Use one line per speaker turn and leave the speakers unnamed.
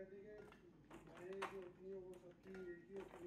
कहते हैं जो होती हैं वो सबकी एक ही होती